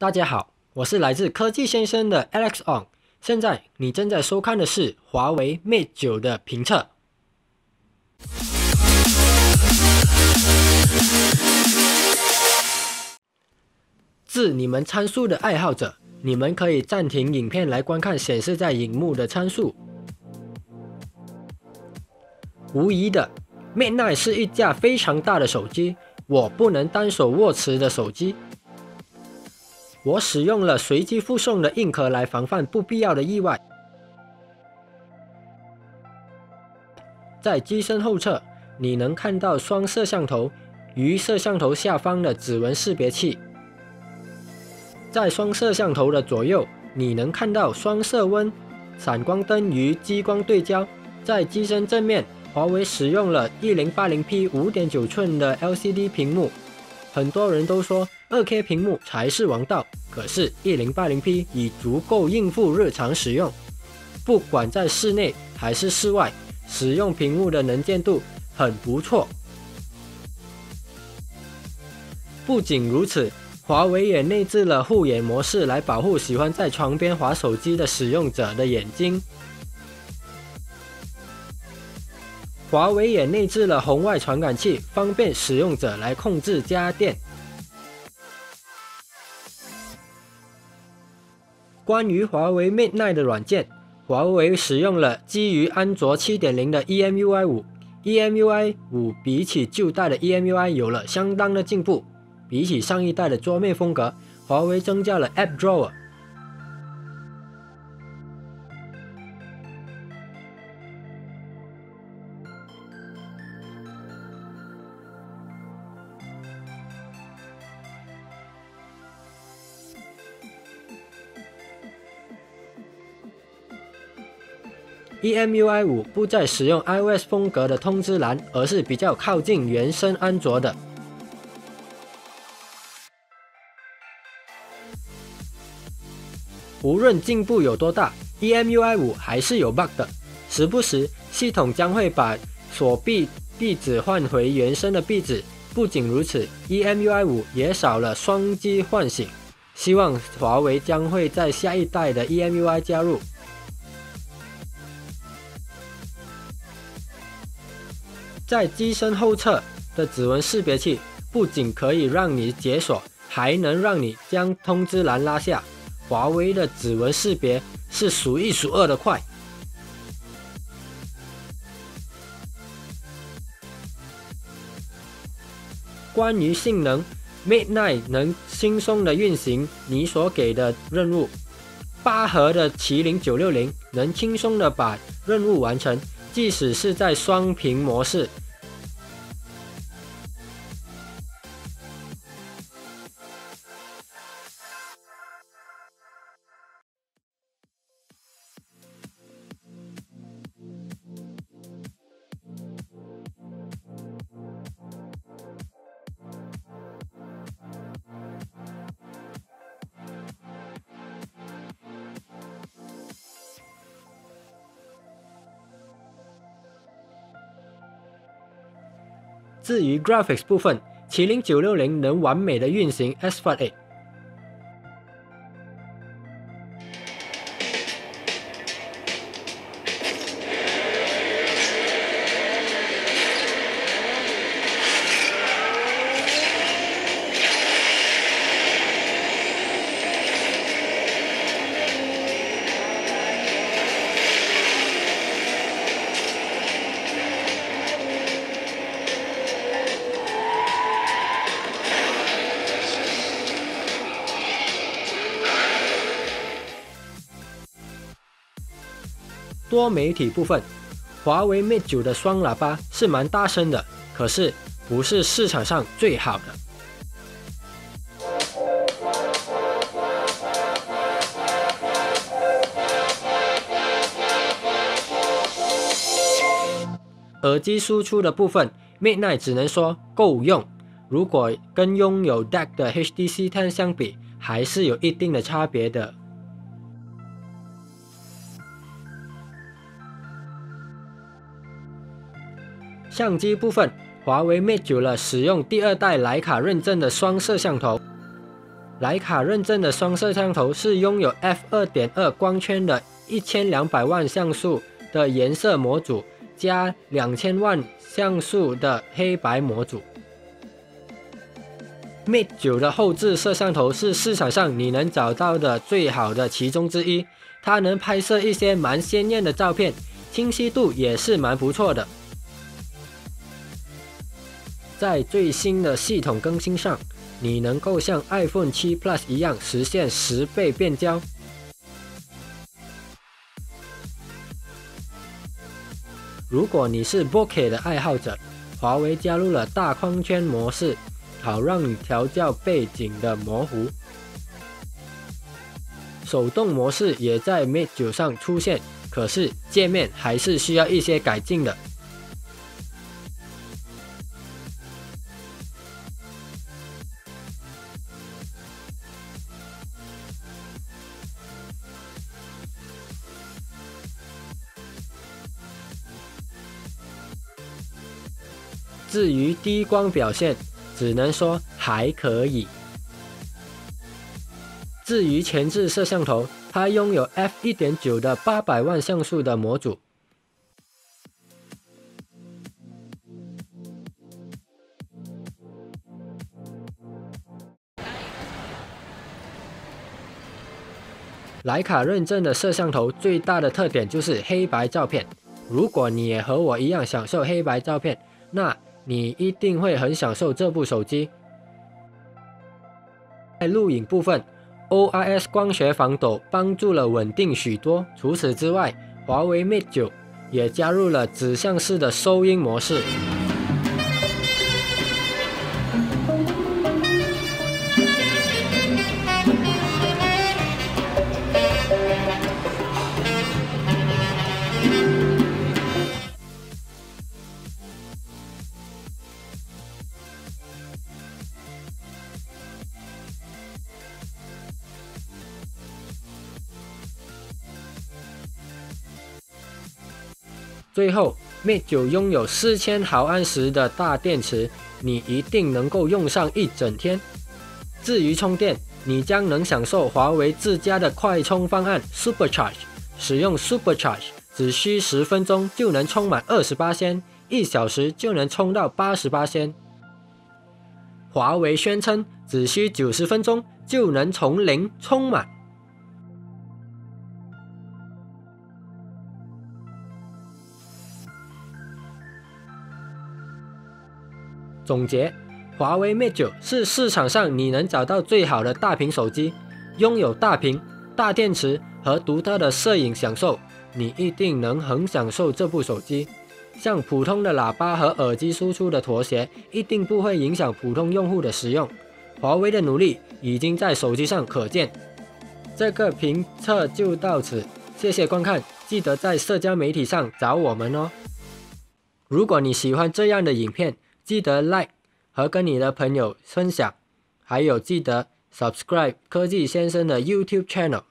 大家好，我是来自科技先生的 Alex On。现在你正在收看的是华为 Mate 九的评测。致你们参数的爱好者，你们可以暂停影片来观看显示在荧幕的参数。无疑的，Mate 9是一架非常大的手机，我不能单手握持的手机。我使用了随机附送的硬壳来防范不必要的意外。在机身后侧，你能看到双摄像头与摄像头下方的指纹识别器。在双摄像头的左右，你能看到双色温、闪光灯与激光对焦。在机身正面，华为使用了 1080p 5.9寸的 LCD 屏幕。很多人都说。二 K 屏幕才是王道，可是 1080p 已足够应付日常使用，不管在室内还是室外，使用屏幕的能见度很不错。不仅如此，华为也内置了护眼模式来保护喜欢在床边滑手机的使用者的眼睛。华为也内置了红外传感器，方便使用者来控制家电。关于华为 Mate 9的软件，华为使用了基于安卓7.0的 EMUI 5。EMUI 5比起旧代的 EMUI 有了相当的进步。比起上一代的桌面风格，华为增加了 App Drawer。EMUI 5不再使用 iOS 风格的通知栏，而是比较靠近原生安卓的。无论进步有多大，EMUI 5还是有 bug 的，时不时系统将会把锁闭壁纸换回原生的壁纸。不仅如此，EMUI 5也少了双击唤醒。希望华为将会在下一代的 EMUI 加入。在机身后侧的指纹识别器不仅可以让你解锁，还能让你将通知栏拉下。华为的指纹识别是数一数二的快。关于性能，Mate 9能轻松的运行你所给的任务，八核的麒麟九六零能轻松的把任务完成。即使是在双屏模式。至于 graphics 部分，麒麟960能完美的运行 Asphalt 8。多媒体部分，华为 Mate 9的双喇叭是蛮大声的，可是不是市场上最好的。耳机输出的部分，Mate 9只能说够用，如果跟拥有 DAC 的 HDC 10相比，还是有一定的差别的。相机部分，华为 Mate 9了使用第二代徕卡认证的双摄像头，徕卡认证的双摄像头是拥有 f 二点二光圈的一千两百万像素的颜色模组，加两千万像素的黑白模组。Mate 九的后置摄像头是市场上你能找到的最好的其中之一，它能拍摄一些蛮鲜艳的照片，清晰度也是蛮不错的。在最新的系统更新上。你能够像 iPhone 7 Plus 一样实现十倍变焦。如果你是 Bokeh 的爱好者，华为加入了大框圈模式，好让你调教背景的模糊。手动模式也在 Mate 9上出现，可是界面还是需要一些改进的。至于低光表现，只能说还可以。至于前置摄像头，它拥有 f 1.9的八百万像素的模组。徕卡认证的摄像头最大的特点就是黑白照片。如果你也和我一样享受黑白照片，那你一定会很享受这部手机。在录影部分，OIS 光学防抖帮助了稳定许多。除此之外，华为 Mate 9也加入了指向式的收音模式。最后，Mate 9拥有四千毫安时的大电池，你一定能够用上一整天。至于充电，你将能享受华为自家的快充方案 Supercharge，使用 Supercharge 只需十分钟就能充满二十八仙，一小时就能充到八十八仙。华为宣称只需九十分钟就能从零充满。总结，华为 Mate 9是市场上你能找到最好的大屏手机，拥有大屏、大电池和独特的摄影享受，你一定能很享受这部手机。像普通的喇叭和耳机输出的妥协，一定不会影响普通用户的使用。华为的努力已经在手机上可见。这个评测就到此，谢谢观看，记得在社交媒体上找我们哦。如果你喜欢这样的影片，记得 like 和跟你的朋友分享，还有记得 subscribe 科技先生的 YouTube channel。